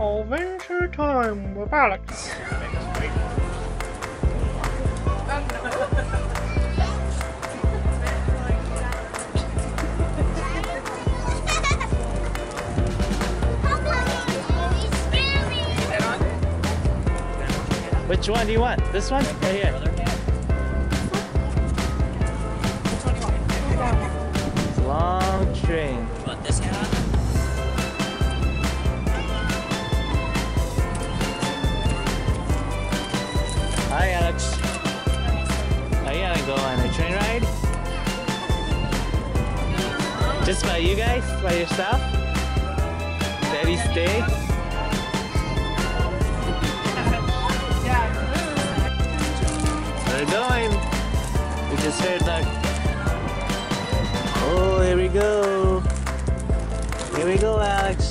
Adventure time with Alex. Which one do you want? This one? Right here. It's a long train. You guys? By yourself? Steady stay? We're going. We just heard that. Oh, here we go. Here we go, Alex.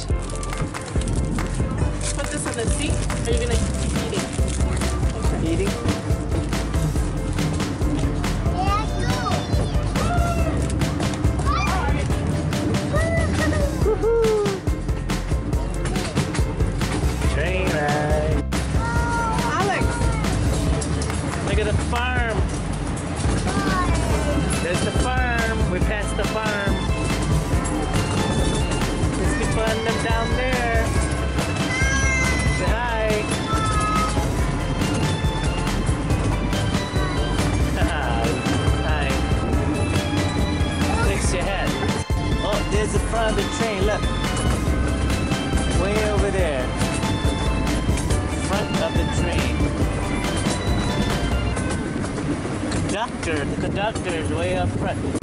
Conductor, is way up front.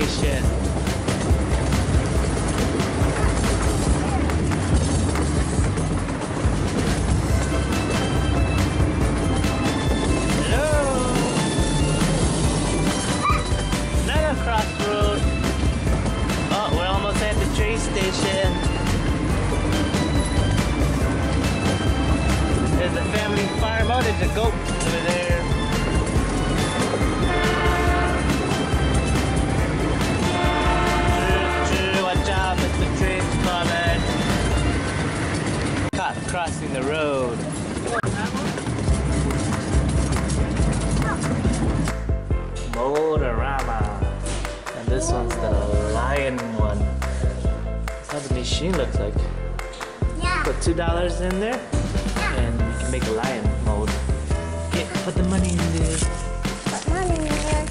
Nation. Foodorama. And this one's the lion one. That's how the machine looks like. Yeah. Put two dollars in there, and you can make a lion mold. Okay, put the money in there. Put money in there.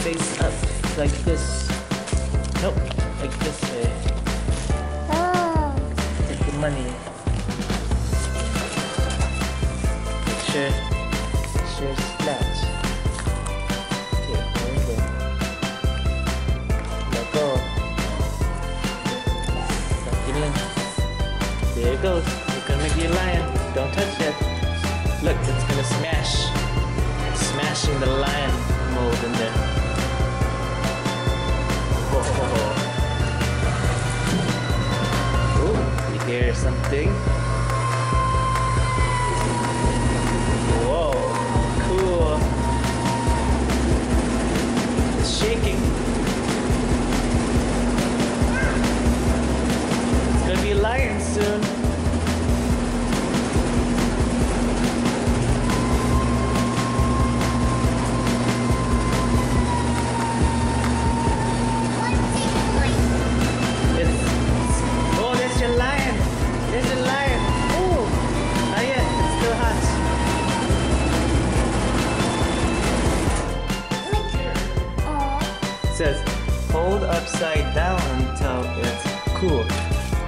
Face up, like this. Nope, like this way. Oh. Take the money. Make sure, sure goes. You're gonna make your lion. Don't touch it. Look, it's gonna smash. It's Smashing the lion mold in there. Ooh, you hear something? Says hold upside down until it's cool.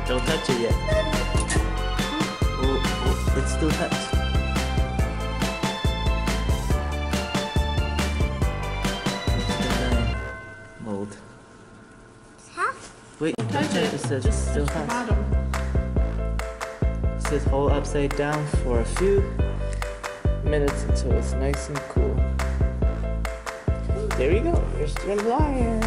Don't touch it yet. Oh, oh, it's still hot. Mold. Huh? Wait, don't Touch it. It says Just still touch the hot. bottom. It says hold upside down for a few minutes until it's nice and cool. There you go. There's your lion.